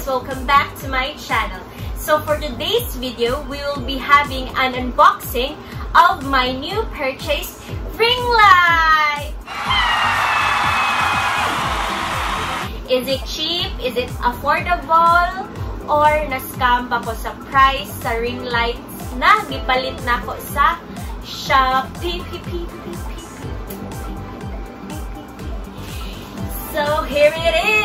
guys! Welcome back to my channel. So for today's video, we will be having an unboxing of my new purchase, ring light! Is it cheap? Is it affordable? Or na-scam pa ko sa price sa ring lights na gipalit na ko sa Shopee. So here it is!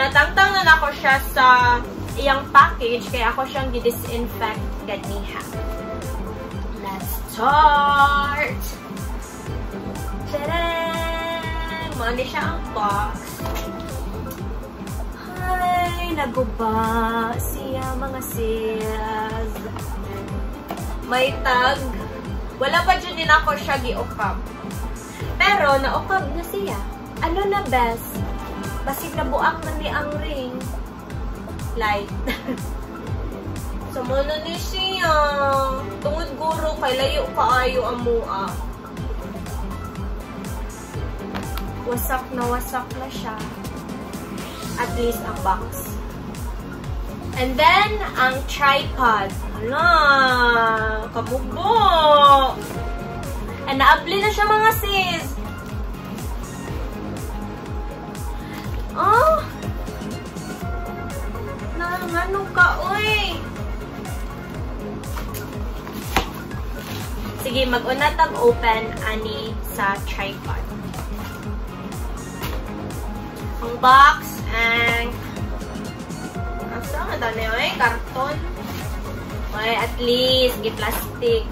Natangtangan ako siya sa iyang package, kaya ako siyang di-disinfect ganiha. Let's start! Tadaan! Mali siya ang box. Ay, naguba siya mga sis. May tag. Wala pa dyan din ako siya giukab. Pero, naukab na siya. Ano na best? Basig na buak na ni ang ring. Light. so, muna ni siya. Tungod guro, kay layo kaayo ang mua. Wasak na wasak na siya. At least ang box. And then, ang tripod. Hala, kabubo. And naabli na siya mga sis. Oh! Nanganong ka, uy! Sige, mag-una tag open ani sa tripod. Ang box and asa nga dali oy karton. Oy, at least gi-plastic.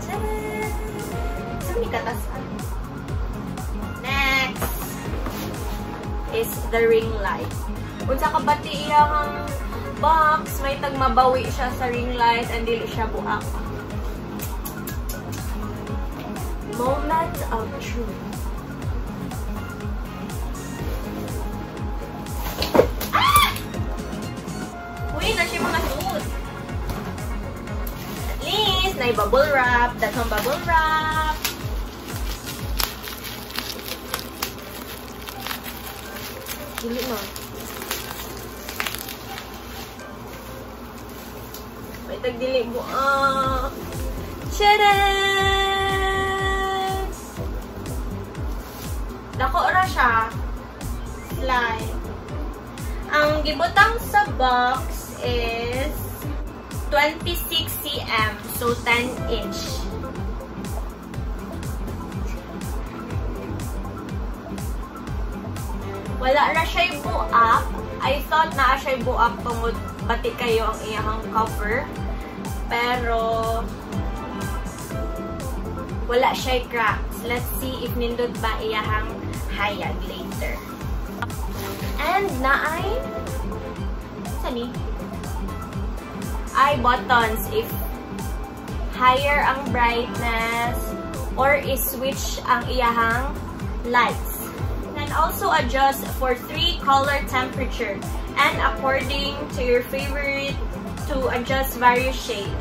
Saan ni katasan? Is the ring light. Kung sa kabati iyang box, may tagmabawi siya sa ring light and dili siya buak. Moment of truth. Ah! Uy, na mga suit. At least, na bubble wrap. That's ang bubble wrap. Dili mo. May tagdili mo. Ah! Tcharan! Dako ra siya. Slide. Ang gibutang sa box is 26 cm. So, 10 inch. Wala ra siya buak. I thought na siya buak tungod bati kayo ang iyang cover. Pero, wala siya cracks. Let's see if nindot ba iyahang hayag later. And naay sani ay buttons if higher ang brightness or is-switch ang iyahang lights. And also adjust for three color temperature and according to your favorite to adjust various shade.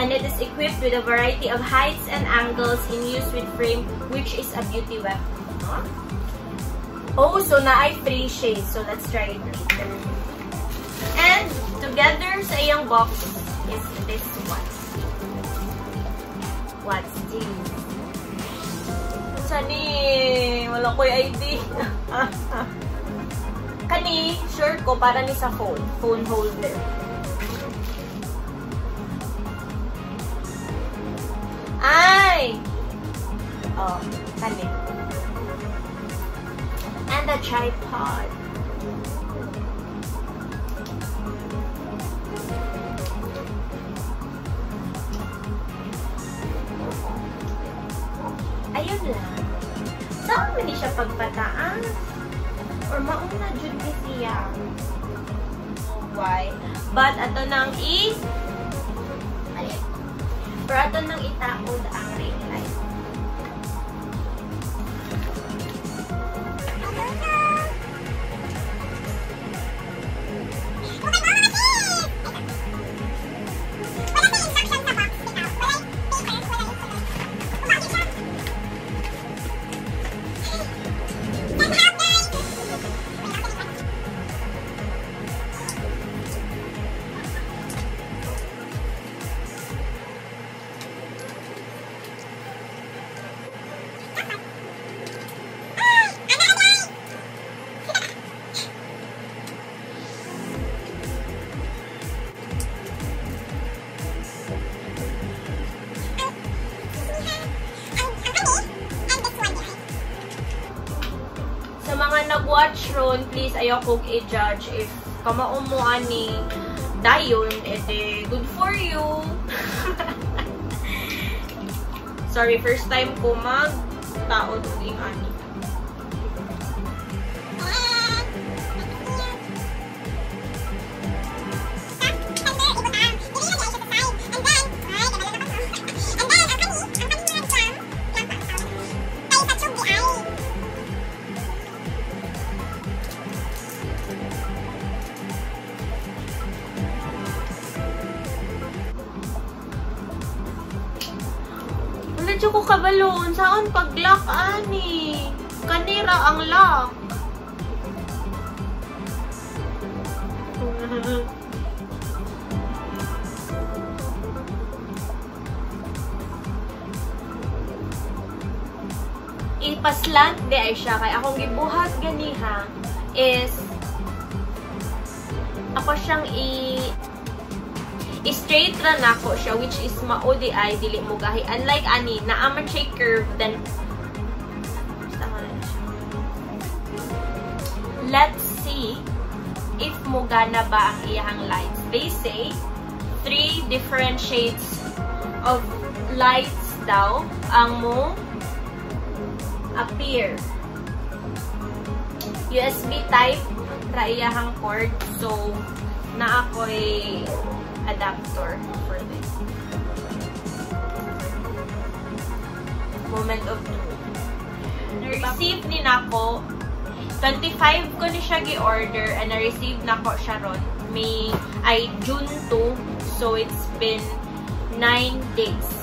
And it is equipped with a variety of heights and angles in use with frame which is a beauty weapon. Huh? Oh, so na ay three shades. So let's try it. And together sa iyang box is this one. What's this? Sani, wala ko'y ID. Kani, sure ko, para ni sa phone. Phone holder. Ay! Oh, kani. And a tripod. Ayun lang. Saan man siya pagpataan? Or mauna ni siya? Why? But ato nang i... nag-watch ron, please ayoko i-judge if kamao mo ani dayon, ede good for you. Sorry, first time ko mag taon ing ani. Saan pag-lock, ani? Kanira ang lock. Ipaslant di ay siya. Kaya akong gibuhat ganiha is ako siyang i straight ra nako siya which is mao di ay dili mo gahi. Unlike ani na aman siya curve then let's see if mugana ba ang iyang lights. They say three different shades of lights daw ang mo appear. USB type ra iyahang cord so na ako'y adapter for this. Moment of truth. Na-receive ni nako 25 ko ni siya gi-order and na-receive nako siya ron. May, ay, June 2. So, it's been 9 days.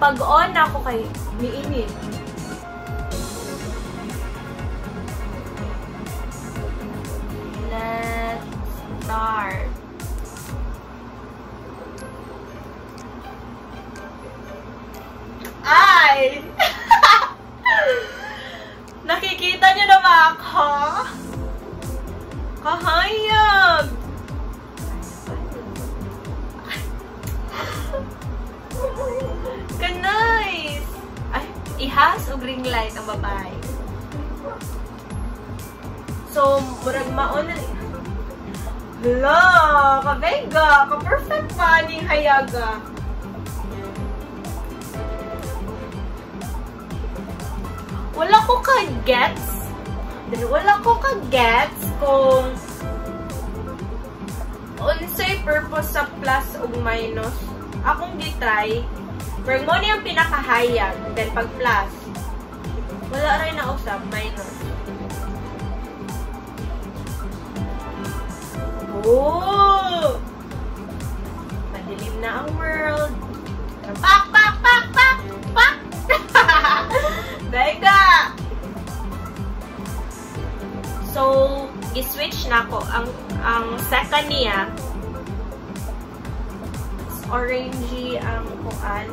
Pag on ako kay niinit. Let's start. Ay! Nakikita niyo na ba ako? Kahayag! Ka-nice! Ihas o green light ang babae. So, murag maon na Hala, kabega, ka-perfect pa ni Hayaga. Wala ko ka-gets. Wala ko ka-gets kung unsay purpose sa plus o minus. Akong gitry, Pero mo ang pinakahayag, then pag plus, wala rin na usap, minus. Oh! Madilim na ang world. Pak, pak, pak, pak, pak! Bega! So, gi-switch na ko. Ang, ang second niya, orangey ang kuan.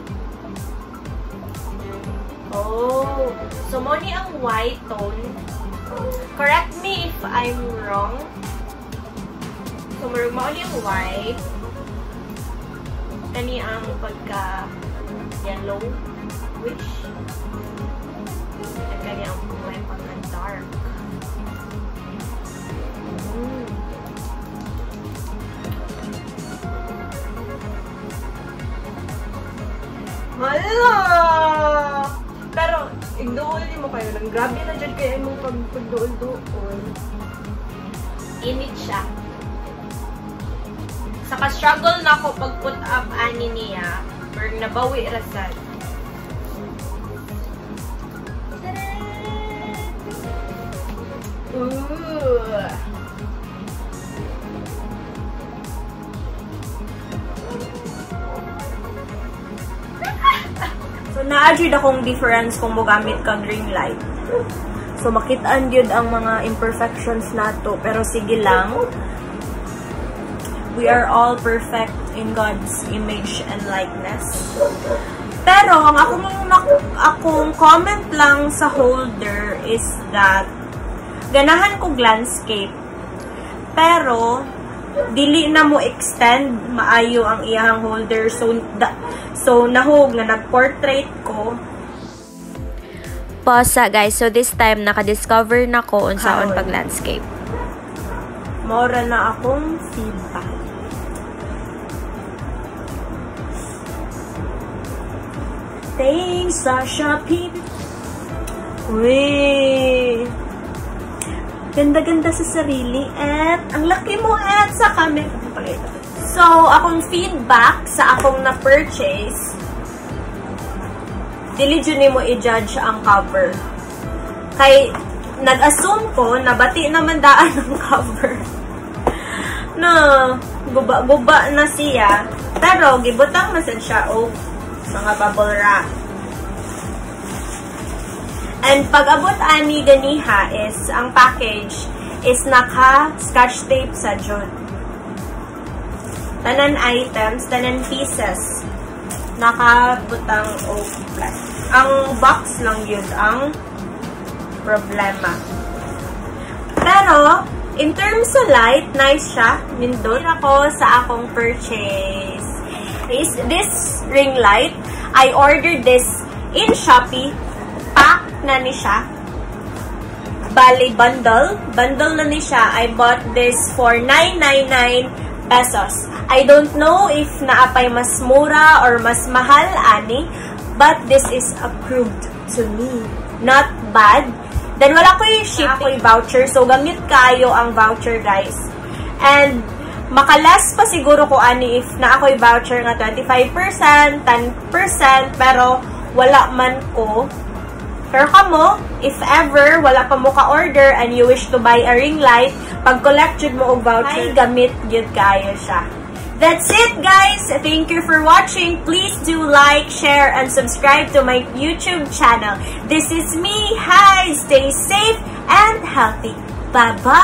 Oh, so mo ni ang white tone. Correct me if I'm wrong. So, mo ni ang white. Kani ang pagka yellow, which at kani ang may pagka dark. Mm. Hala! Pero, igdool ni mo kayo lang. Grabe na dyan kayo mong pag pagdool-dool. Init siya. Saka struggle na ako pag put up ani niya. Pero nabawi rasad. Ooh! So, na-adjud akong difference kung mogamit kang ring light. So, makitaan yun ang mga imperfections nato. Pero sige lang. We are all perfect in God's image and likeness. Pero, ang akong, akong comment lang sa holder is that ganahan ko landscape. Pero, dili na mo extend maayo ang iyang holder. So, da, so nahog na nag-portrait ko. Posa guys, so this time naka-discover na ko unsaon pag landscape. Mora na akong feedback. Thanks sa Shopee. Uy. Ganda-ganda sa sarili at ang laki mo at sa camera. So, akong feedback sa akong na-purchase, dili dyan mo i-judge ang cover. Kay, nag-assume ko na bati naman daan ng cover. na guba-guba na siya. Pero, gibutang na sad siya o mga bubble wrap. And pag abot ani ganiha is, ang package is naka-scotch tape sa jud. Tanan items, tanan pieces, nakabutang o plus. Ang box lang yun ang problema. Pero, in terms of light, nice siya. Nindot ako sa akong purchase. Is this ring light, I ordered this in Shopee. Na ni siya. Bali, bundle. Bundle na ni siya. I bought this for 999 pesos. I don't know if naapay mas mura or mas mahal, ani. But this is approved to me. Not bad. Then, wala ko yung ship, ko yung voucher. So, gamit kayo ang voucher, guys. And, makalas pa siguro ko ani if na ako yung voucher nga 25%, 10%, pero wala man ko. Pero kamo, if ever, wala pa mo ka-order and you wish to buy a ring light, pag collect yun mo og voucher, ay gamit yun kayo siya. That's it, guys! Thank you for watching. Please do like, share, and subscribe to my YouTube channel. This is me. Hi! Stay safe and healthy. Bye-bye!